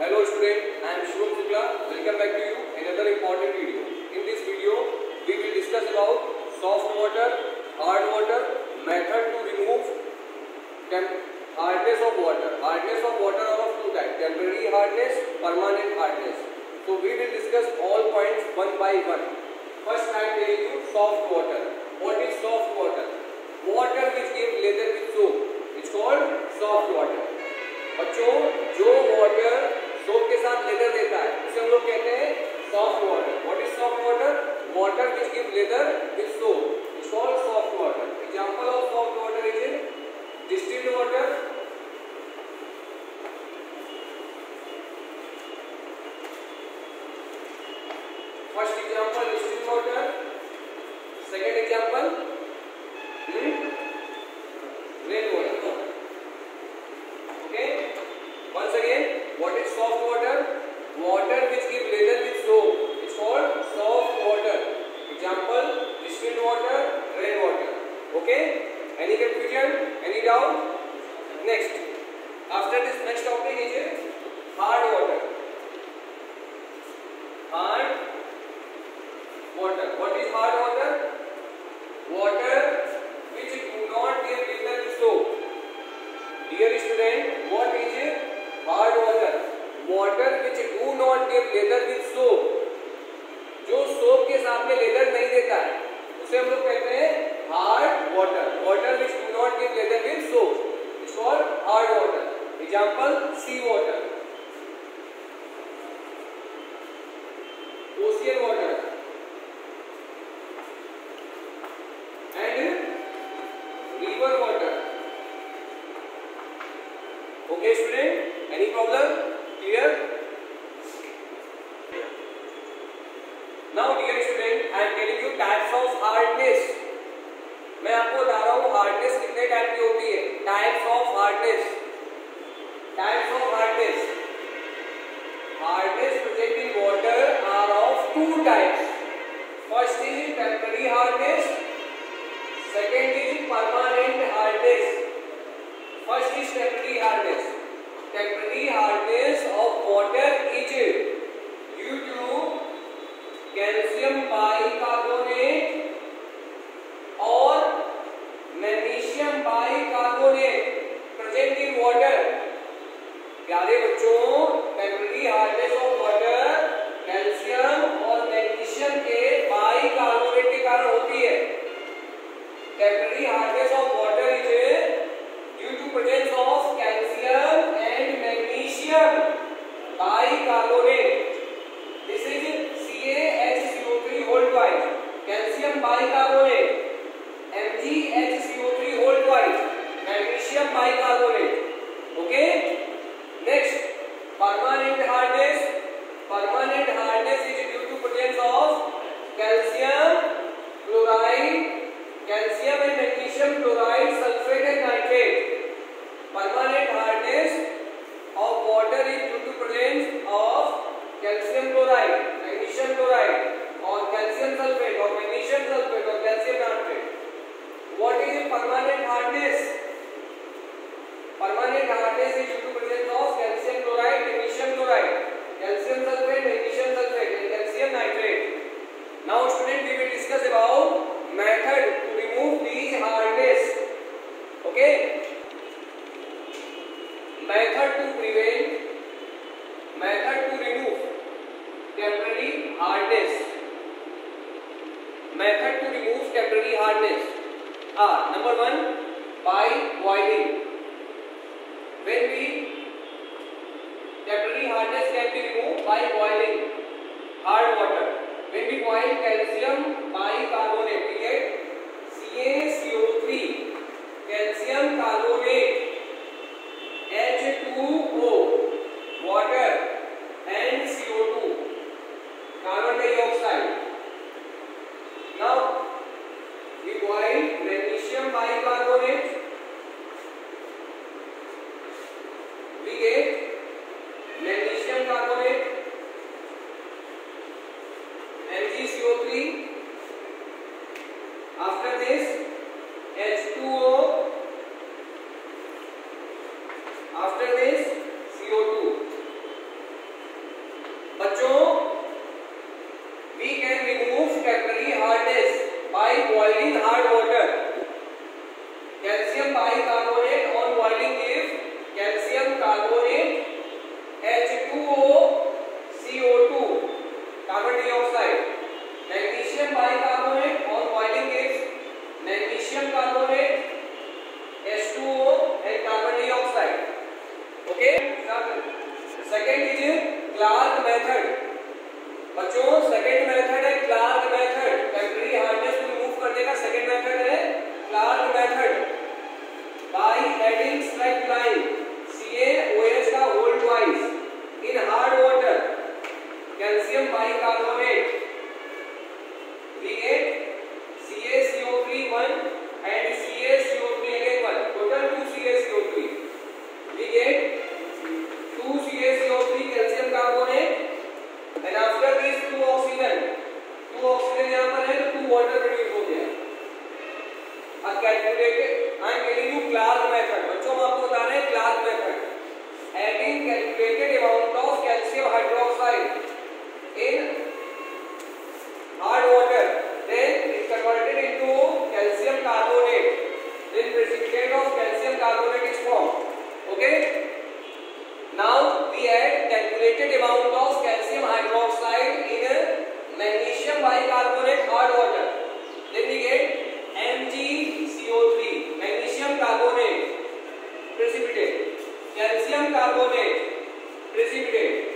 Hello student, I am Shivam Shukla. Welcome back to you another important video. In this video, we will discuss about soft water, hard water, method to remove hardness of water. Hardness of water are of two types: temporary hardness, permanent hardness. So we will discuss all points one by one. First, I am telling you soft water. What is soft water? Water which gives second not give leather with जो soap के साथ में leather नहीं देता है उसे हम लोग कहते हैं hard water water which do not give lather with soap it's called hard water example sea water water Okay, student? Any problem? Clear? Student, I am telling you types of hardness. मैं आपको बता रहा हूँ hardness कितने type की होती है? Types of hardness types of hardness hardness present in water are of two types first is temporary hardness second is permanent hardness First is temporary hardness. Temporary hardness of water is due to calcium bicarbonate or magnesium bicarbonate present in water. प्यारे बच्चों temporary hardness of water calcium और magnesium के bicarbonate के कारण होती है temporary hardness of water is due to presence of calcium and magnesium bicarbonate calcium bicarbonate M G H C O three hold white magnesium bicarbonate method to remove temporary hardness are number 1 by boiling when we temporary hardness can be removed by calcium bicarbonate we carbonate precipitate